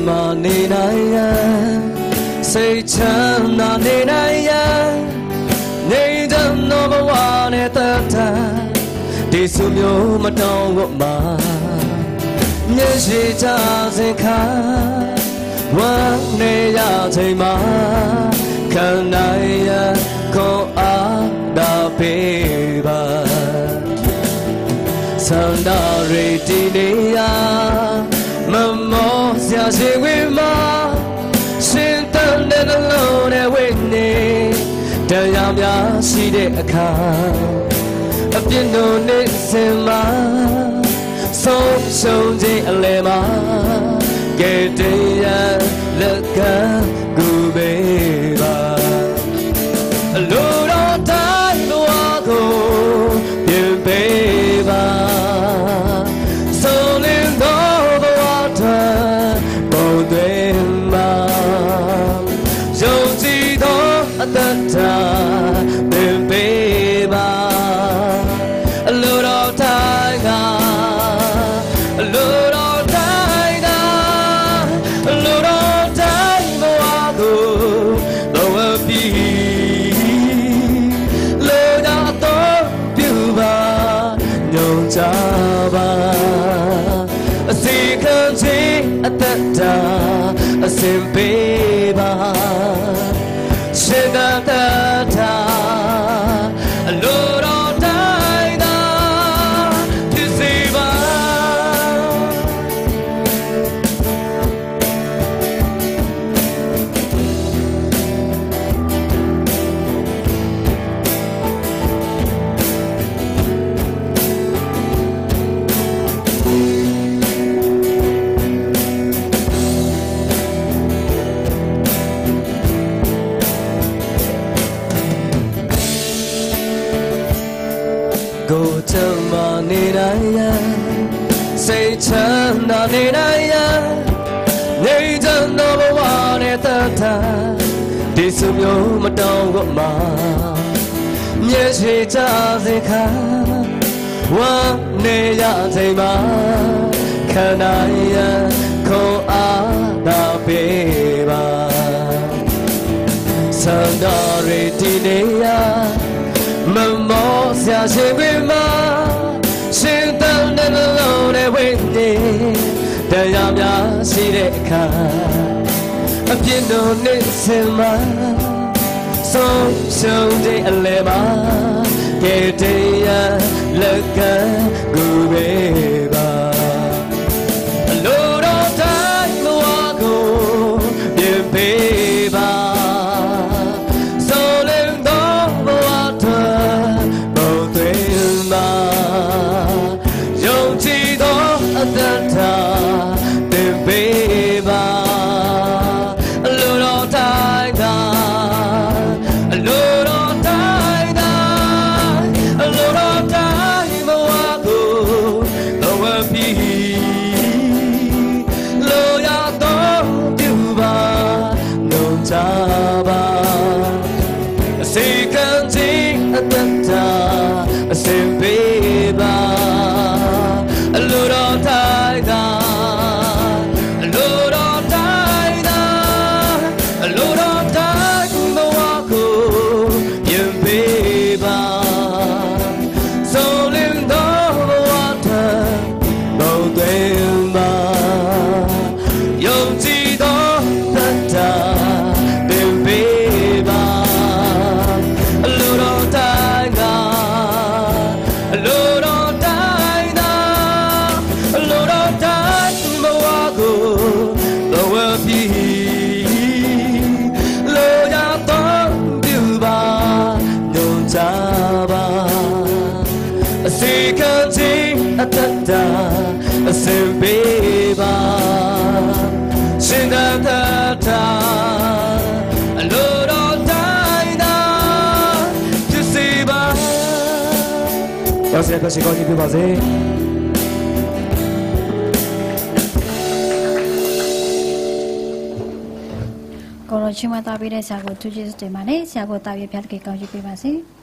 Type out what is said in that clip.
မ်းမာနေနိုင်ရန်စိတ်ချမ်းသာနေနိုင်ရန်နေတဲ့နောဘဝနဲ့တတ်တာဒီစုမျိုးမတောင်းဝတ်မှာမျက်ရှိချစဉ်ခါဝမ်းနေရချိန်မှာခံနိုင်ရန်ကိုအားတာပေးပါစန္ဒ ဆရာရှိဝေမာရှင်တန်တဲ့နှလုံးနဲ့ဝိနေတရားများရှိတဲ့အခါအပြစ်တို့နဲ့စင်မာဆုံးရှုံးခြင်းအလဲမှာကဲတရားလက်ကကူပေးပါအလို အ ချမ်းသာနေနိုင်ရန်နေချမ်းသောဘဝနဲ့တတ်တာဒီစုမျိုးမတောင်းဝတ်မှာမျက်ရှိချစေခါဝမ်းနေရချိန်မှာခန္ဓာရန်ခုံအားသာပေးပါစန္ဒရီတီနေရမမောဆရာရှင်ခွေမှာရှင်တန်တဲ့နှလုံးနဲ့ဝိနေ တရားများရှိတဲ့အခါအပြစ်တို့နဲ့ဆင်မှာဆုံးရှုံးတဲ့အလဲမှာကဲတရားလက်ကကူ အစီခံခြင်းအတ္တအစင်ပေးပါရှင်သာတာအလိုတော်တိုင်းသာဖြစ်စေပါရောက်စေဖြစ်စေကောင်းကြီးပြပါစေကိုရောချင်းမသားပေးတဲ့ဆရာကိုသူကျေးဇူးတင်ပါတယ်ဆရာကိုတာပြပြတကေကောင်းချီးပေးပါစေ။